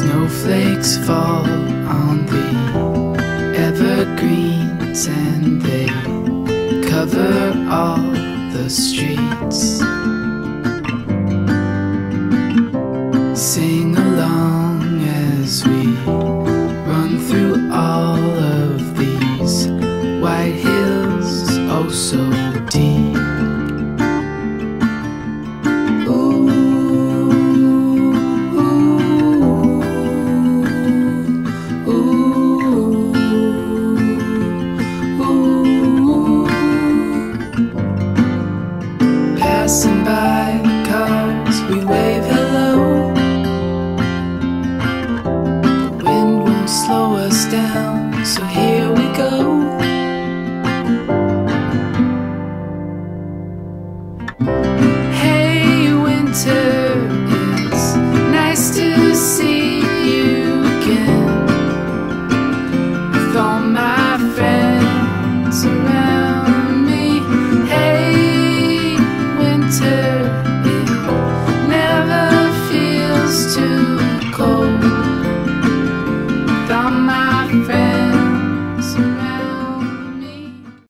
Snowflakes fall on the evergreens and they cover all the streets. Sing along as we run through all of these white hills, oh so deep. Passing by my